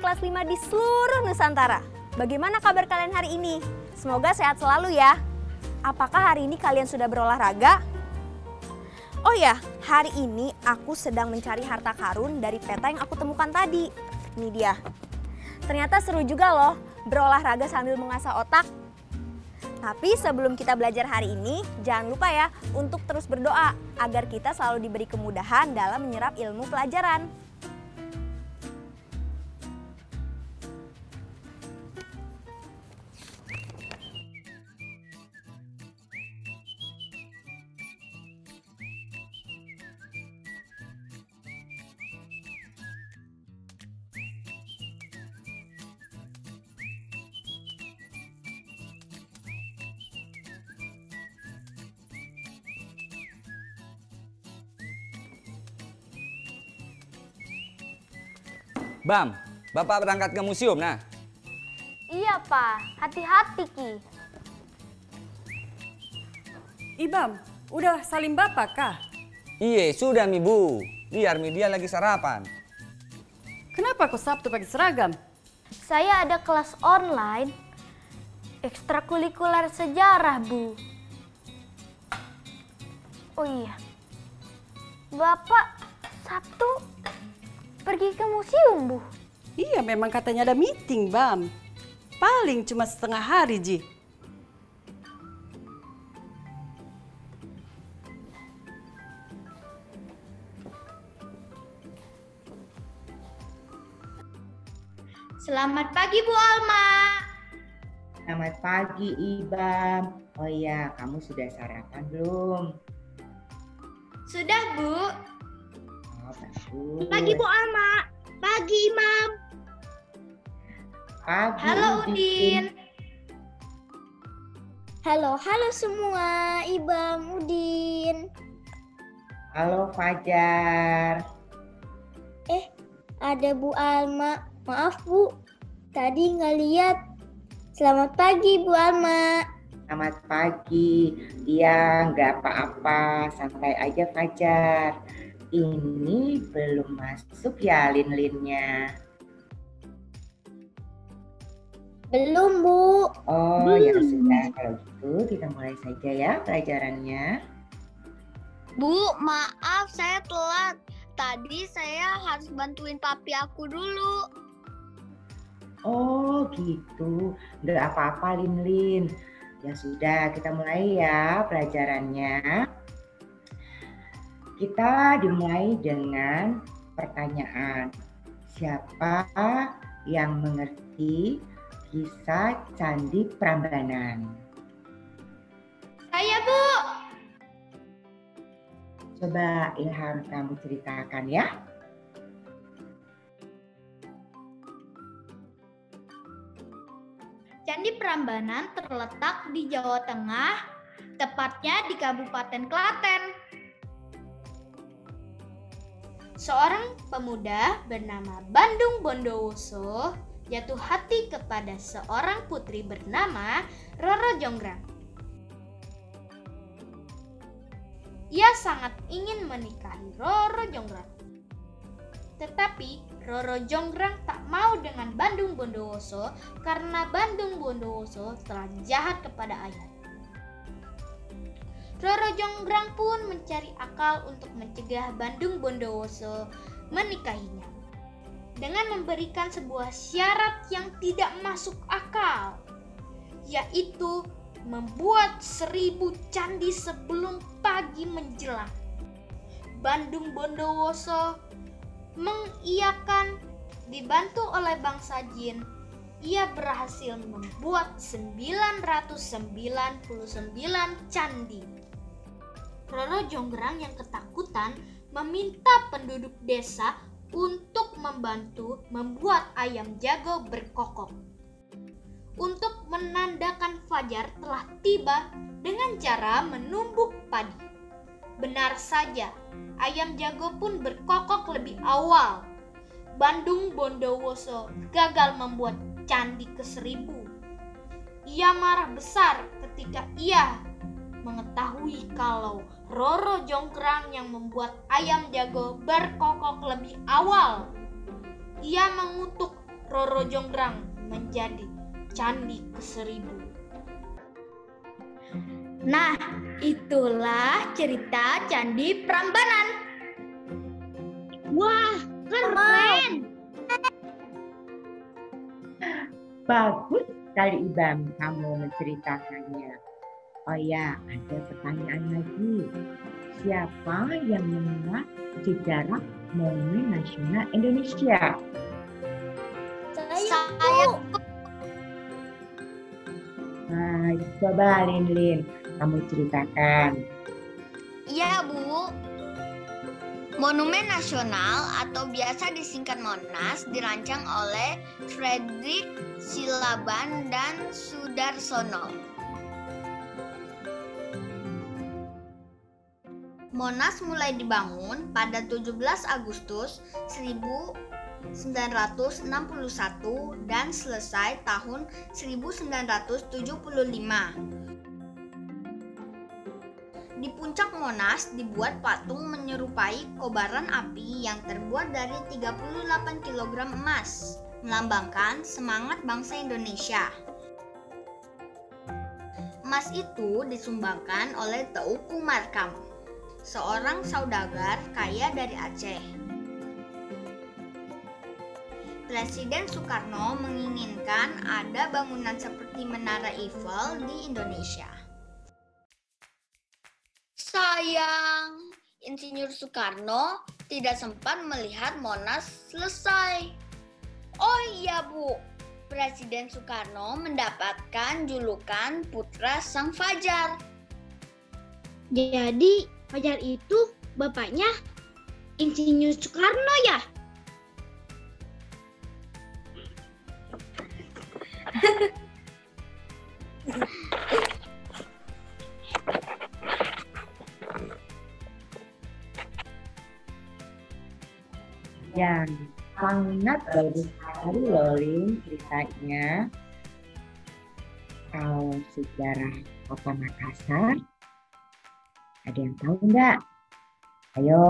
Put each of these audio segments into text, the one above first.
Kelas 5 di seluruh Nusantara. Bagaimana kabar kalian hari ini? Semoga sehat selalu ya. Apakah hari ini kalian sudah berolahraga? Oh ya, hari ini aku sedang mencari harta karun dari peta yang aku temukan tadi. Ini dia. Ternyata seru juga loh berolahraga sambil mengasah otak. Tapi sebelum kita belajar hari ini, jangan lupa ya untuk terus berdoa agar kita selalu diberi kemudahan dalam menyerap ilmu pelajaran. Bam, Bapak berangkat ke museum nah. Iya pak, hati-hati Ki. Ibam, udah salim bapak kah? Iya, sudah mi Bu. Biar mi dia lagi sarapan. Kenapa kau Sabtu pakai seragam? Saya ada kelas online ekstrakurikuler sejarah, Bu. Oh iya. Bapak pergi ke museum, Bu. Iya, memang katanya ada meeting, Bam. Paling cuma setengah hari, Ji. Selamat pagi Bu Alma. Selamat pagi Ibam. Oh iya, kamu sudah sarapan belum? Sudah Bu. Pagi Bu Alma. Pagi Imam. Pagi Halo Udin. Halo, halo semua. Ibam, Udin. Halo Fajar. Eh, ada Bu Alma. Maaf, Bu. Tadi nggak lihat. Selamat pagi, Bu Alma. Selamat pagi. Iya, nggak apa-apa. Santai aja Fajar. Ini belum masuk ya lin-linnya. Belum, Bu. Oh ya sudah, kalau gitu kita mulai saja ya pelajarannya. Bu, maaf saya telat. Tadi saya harus bantuin papi aku dulu. Oh gitu, nggak apa-apa Lin-Lin. Ya sudah, kita mulai ya pelajarannya. Kita dimulai dengan pertanyaan. Siapa yang mengerti kisah Candi Prambanan? Saya Bu. Coba Ilham kamu ceritakan ya. Candi Prambanan terletak di Jawa Tengah, tepatnya di Kabupaten Klaten. Seorang pemuda bernama Bandung Bondowoso jatuh hati kepada seorang putri bernama Roro Jonggrang. ia sangat ingin menikahi Roro Jonggrang. Tetapi Roro Jonggrang tak mau dengan Bandung Bondowoso karena Bandung Bondowoso telah jahat kepada ayah. Roro Jonggrang pun mencari akal untuk mencegah Bandung Bondowoso menikahinya dengan memberikan sebuah syarat yang tidak masuk akal, yaitu membuat seribu candi sebelum pagi menjelang. Bandung Bondowoso mengiyakan dibantu oleh bangsa jin ia berhasil membuat 999 candi. Roro Jonggrang yang ketakutan meminta penduduk desa untuk membantu membuat ayam jago berkokok. Untuk menandakan fajar telah tiba dengan cara menumbuk padi. Benar saja, ayam jago pun berkokok lebih awal. Bandung Bondowoso gagal membuat candi ke seribu. Ia marah besar ketika ia mengetahui kalau Roro Jonggrang yang membuat ayam jago berkokok lebih awal. Ia mengutuk Roro Jonggrang menjadi candi ke seribu. Nah, itulah cerita Candi Prambanan. Wah, keren! Bagus sekali Ibam kamu menceritakannya. Oh ya, ada pertanyaan lagi. Siapa yang mengenal sejarah Monumen Nasional Indonesia? Saya, Saya Nah, coba Lin Lin, kamu ceritakan. Iya, Bu. Monumen Nasional atau biasa disingkat Monas dirancang oleh Frederick Silaban dan Sudarsono. Monas mulai dibangun pada 17 Agustus 1961 dan selesai tahun 1975. Di puncak Monas dibuat patung menyerupai kobaran api yang terbuat dari 38 kg emas, melambangkan semangat bangsa Indonesia. Emas itu disumbangkan oleh Teuku Markam, seorang saudagar kaya dari Aceh. Presiden Soekarno menginginkan ada bangunan seperti Menara Eiffel di Indonesia. Sayang, Insinyur Soekarno tidak sempat melihat Monas selesai. Oh iya, Bu. Presiden Soekarno mendapatkan julukan Putra Sang Fajar. Jadi Fajar itu bapaknya Insinyur Soekarno ya? Yang sangat bagus sekali loh Lin ceritanya. Kalau sejarah kota Makassar, ada yang tahu nggak? Ayo,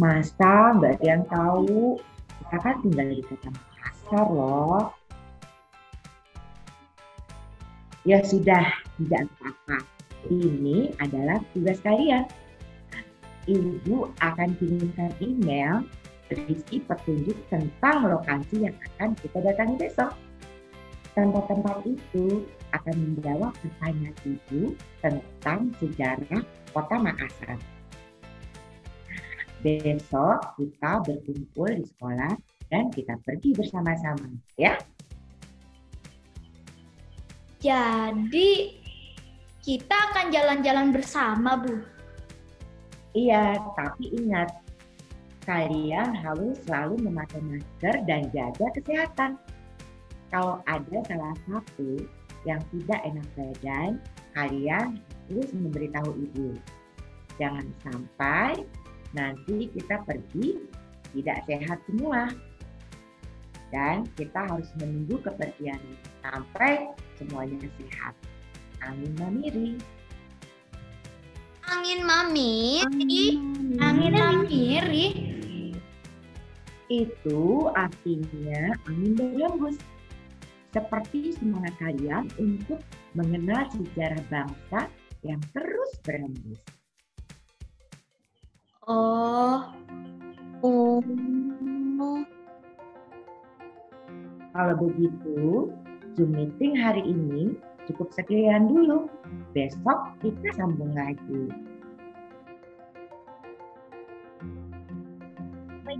masa nggak ada yang tahu? Kita kan tinggal di kota Makassar loh. Ya sudah, tidak apa-apa. Ini adalah tugas kalian. Ibu akan kirimkan email berisi petunjuk tentang lokasi yang akan kita datangi besok. Tempat-tempat itu akan menjawab pertanyaan ibu tentang sejarah kota Makassar. Besok kita berkumpul di sekolah dan kita pergi bersama-sama, ya. Jadi kita akan jalan-jalan bersama, Bu. Iya, tapi ingat, kalian harus selalu memakai masker dan jaga kesehatan. Kalau ada salah satu yang tidak enak badan, kalian harus memberitahu ibu. Jangan sampai nanti kita pergi tidak sehat semua. Dan kita harus menunggu kepergian sampai semuanya sehat. Amin Mamiri. Angin mami. Angin mamiri. Itu artinya angin berembus. Seperti semangat kalian untuk mengenal sejarah bangsa yang terus berembus. Oh. Oh. Kalau begitu, Zoom meeting hari ini cukup sekian dulu. Besok kita sambung lagi.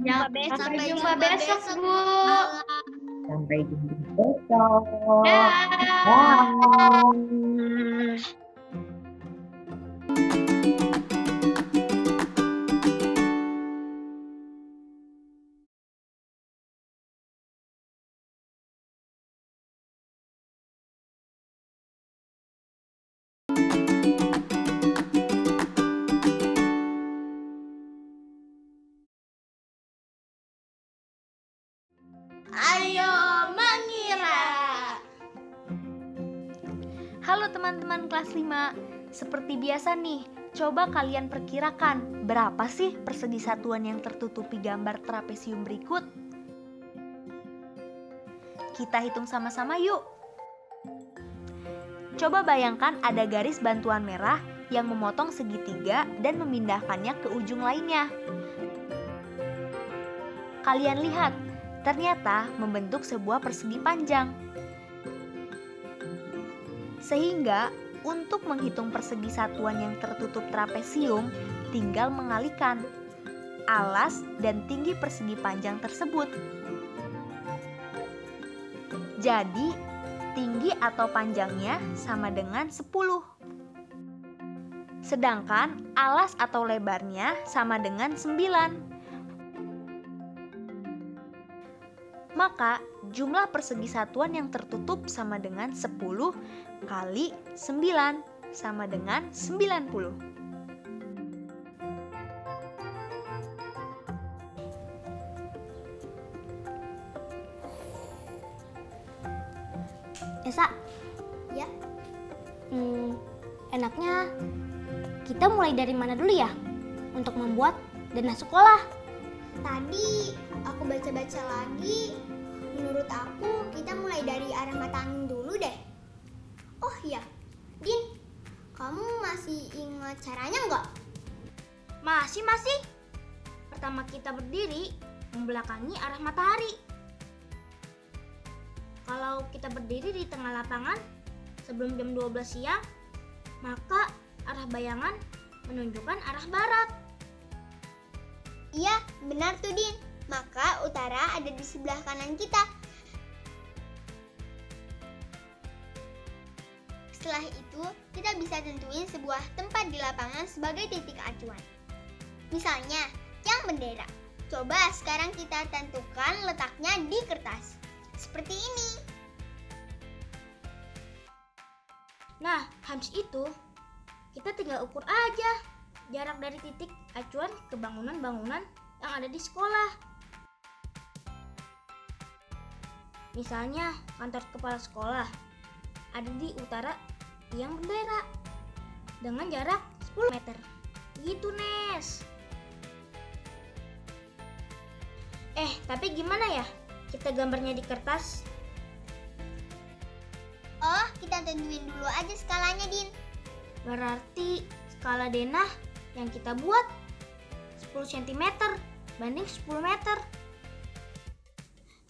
Sampai jumpa besok, Bu. Sampai jumpa besok. Dah. Bye. Ayo Teman-teman kelas 5. Seperti biasa nih, coba kalian perkirakan berapa sih persegi satuan yang tertutupi gambar trapesium berikut? Kita hitung sama-sama yuk. Coba bayangkan ada garis bantuan merah yang memotong segitiga dan memindahkannya ke ujung lainnya. Kalian lihat, ternyata membentuk sebuah persegi panjang. Sehingga untuk menghitung persegi satuan yang tertutup trapesium, tinggal mengalihkan alas dan tinggi persegi panjang tersebut. Jadi, tinggi atau panjangnya sama dengan 10. Sedangkan alas atau lebarnya sama dengan 9. Maka jumlah persegi satuan yang tertutup sama dengan 10 kali 9 sama dengan 90. Esa, Ya. hmm, enaknya kita mulai dari mana dulu ya untuk membuat dana sekolah? Tadi aku baca-baca lagi, menurut aku kita mulai dari arah mata angin dulu deh. Oh iya, Din, kamu masih ingat caranya nggak? Masih, masih. Pertama kita berdiri, membelakangi arah matahari. Kalau kita berdiri di tengah lapangan sebelum jam 12 siang, maka arah bayangan menunjukkan arah barat. Iya, benar tuh Din. Maka utara ada di sebelah kanan kita. Setelah itu, kita bisa tentuin sebuah tempat di lapangan sebagai titik acuan. Misalnya, yang bendera. Coba sekarang kita tentukan letaknya di kertas. Seperti ini. Nah, habis itu kita tinggal ukur aja jarak dari titik acuan ke bangunan-bangunan yang ada di sekolah. Misalnya kantor kepala sekolah ada di utara tiang bendera dengan jarak 10 meter. Gitu, Nes. Eh, tapi gimana ya? Kita gambarnya di kertas Oh, kita tentuin dulu aja skalanya, Din. Berarti skala denah yang kita buat 10 cm banding 10 meter.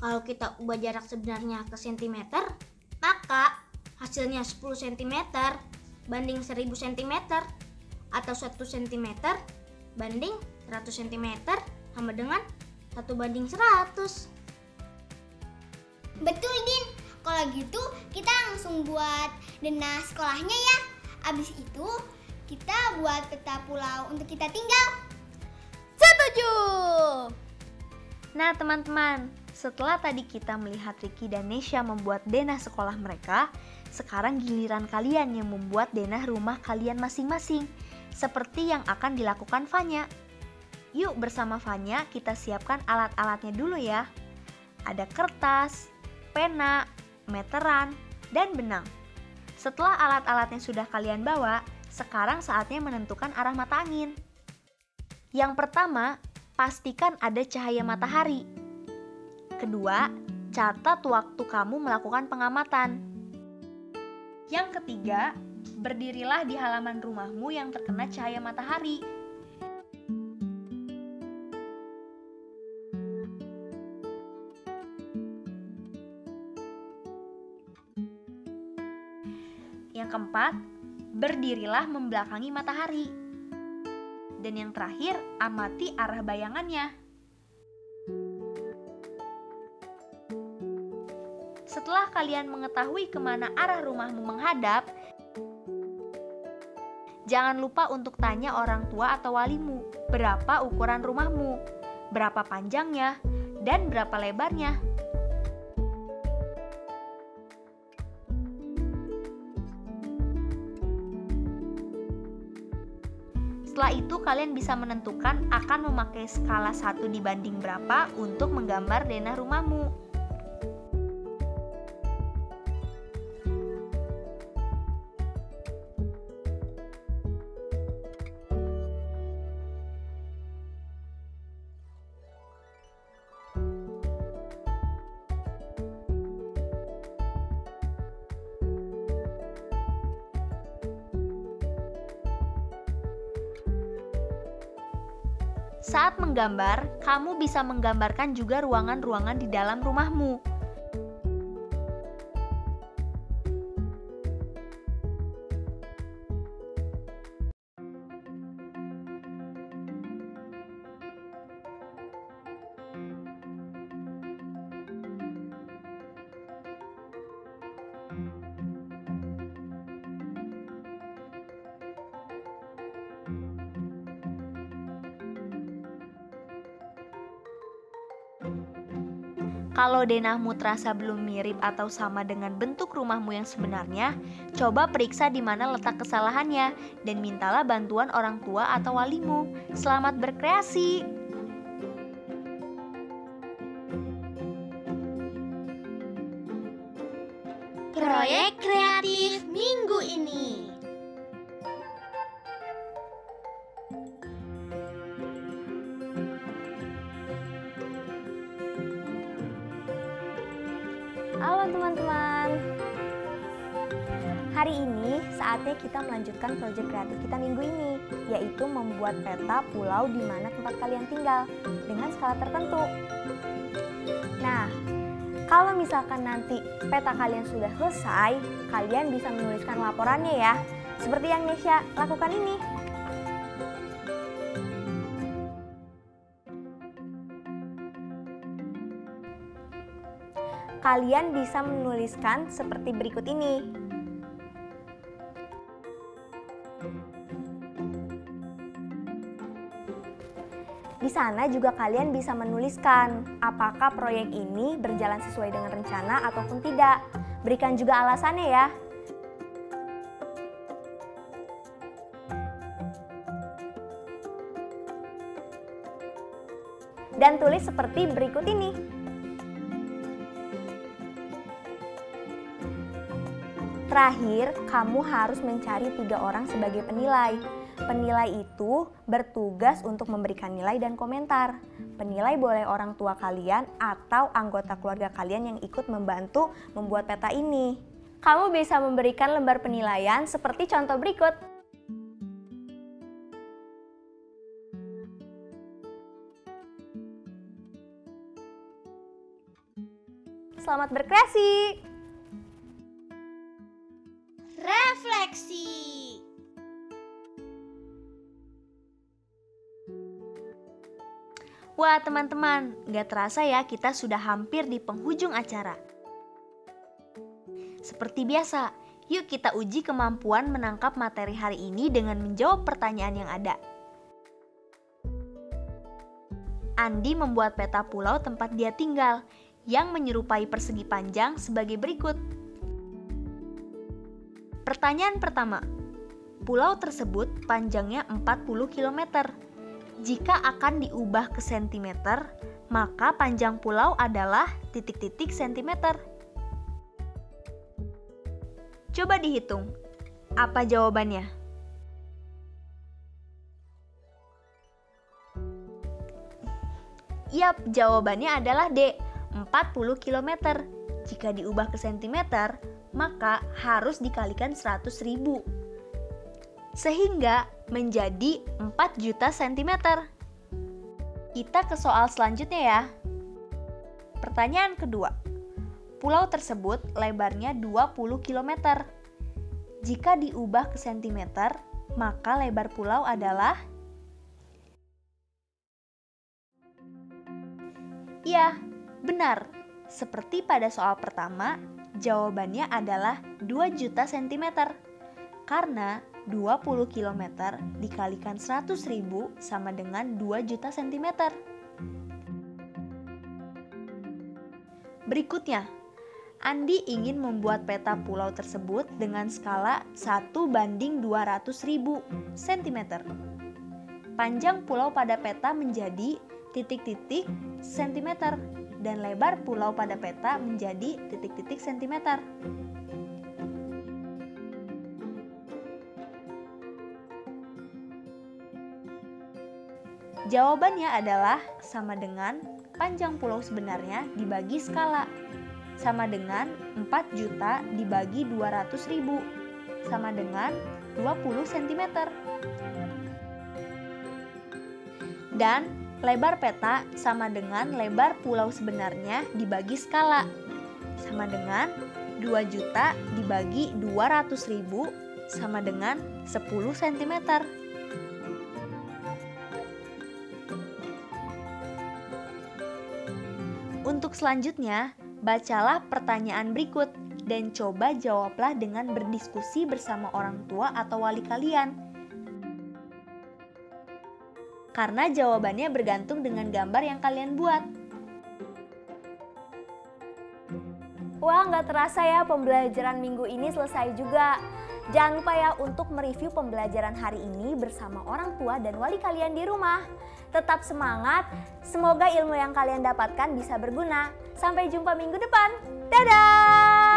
Kalau kita ubah jarak sebenarnya ke cm, maka hasilnya 10 cm banding 1000 cm atau 1 cm banding 100 cm sama dengan 1 banding 100. Betul, Din. Kalau gitu, kita langsung buat dana sekolahnya ya. Abis itu, kita buat peta pulau untuk kita tinggal. Setuju! Nah teman-teman, setelah tadi kita melihat Ricky dan Nesha membuat denah sekolah mereka, sekarang giliran kalian yang membuat denah rumah kalian masing-masing, seperti yang akan dilakukan Fanya. Yuk bersama Fanya kita siapkan alat-alatnya dulu ya. Ada kertas, pena, meteran, dan benang. Setelah alat-alatnya sudah kalian bawa, sekarang saatnya menentukan arah mata angin. Yang pertama, pastikan ada cahaya matahari. Kedua, catat waktu kamu melakukan pengamatan. Yang ketiga, berdirilah di halaman rumahmu yang terkena cahaya matahari. Yang keempat, berdirilah membelakangi matahari. Dan yang terakhir, amati arah bayangannya. Setelah kalian mengetahui ke mana arah rumahmu menghadap, jangan lupa untuk tanya orang tua atau walimu berapa ukuran rumahmu, berapa panjangnya, dan berapa lebarnya. Setelah itu kalian bisa menentukan akan memakai skala 1 dibanding berapa untuk menggambar denah rumahmu. Saat menggambar, kamu bisa menggambarkan juga ruangan-ruangan di dalam rumahmu. Kalau denahmu terasa belum mirip atau sama dengan bentuk rumahmu yang sebenarnya, coba periksa di mana letak kesalahannya dan mintalah bantuan orang tua atau walimu. Selamat berkreasi! Melanjutkan proyek kreatif kita minggu ini, yaitu membuat peta pulau di mana tempat kalian tinggal dengan skala tertentu. Nah, kalau misalkan nanti peta kalian sudah selesai, kalian bisa menuliskan laporannya ya, seperti yang Nesya lakukan ini. kalian bisa menuliskan seperti berikut ini. Sana juga kalian bisa menuliskan apakah proyek ini berjalan sesuai dengan rencana ataupun tidak. Berikan juga alasannya ya. Dan tulis seperti berikut ini. Terakhir, kamu harus mencari tiga orang sebagai penilai. Penilai itu bertugas untuk memberikan nilai dan komentar. Penilai boleh orang tua kalian atau anggota keluarga kalian yang ikut membantu membuat peta ini. Kamu bisa memberikan lembar penilaian seperti contoh berikut. Selamat berkreasi! Wah teman-teman, gak terasa ya kita sudah hampir di penghujung acara. Seperti biasa, yuk kita uji kemampuan menangkap materi hari ini dengan menjawab pertanyaan yang ada. Andi membuat peta pulau tempat dia tinggal yang menyerupai persegi panjang sebagai berikut. Pertanyaan pertama. Pulau tersebut panjangnya 40 km. Jika akan diubah ke sentimeter, maka panjang pulau adalah titik-titik sentimeter. Coba dihitung. Apa jawabannya? Yap, jawabannya adalah D, 40 km. Jika diubah ke sentimeter, maka harus dikalikan 100 ribu. Sehingga menjadi 4 juta sentimeter. Kita ke soal selanjutnya ya. Pertanyaan kedua. Pulau tersebut lebarnya 20 km. Jika diubah ke sentimeter, maka lebar pulau adalah Ya, benar. Seperti pada soal pertama, jawabannya adalah 2 juta sentimeter. Karena 20 km dikalikan 100 ribu sama dengan 2 juta sentimeter. Berikutnya, Andi ingin membuat peta pulau tersebut dengan skala 1 banding 200 ribu cm. Panjang pulau pada peta menjadi titik-titik cm dan lebar pulau pada peta menjadi titik-titik cm. Jawabannya adalah sama dengan panjang pulau sebenarnya dibagi skala. Sama dengan 4 juta dibagi 200 ribu. Sama dengan 20 cm. Dan lebar peta sama dengan lebar pulau sebenarnya dibagi skala. Sama dengan 2 juta dibagi 200 ribu sama dengan 10 cm. Selanjutnya, bacalah pertanyaan berikut dan coba jawablah dengan berdiskusi bersama orang tua atau wali kalian. Karena jawabannya bergantung dengan gambar yang kalian buat. Wah, nggak terasa ya pembelajaran minggu ini selesai juga. Jangan lupa ya untuk mereview pembelajaran hari ini bersama orang tua dan wali kalian di rumah. Tetap semangat, semoga ilmu yang kalian dapatkan bisa berguna. Sampai jumpa minggu depan. Dadah!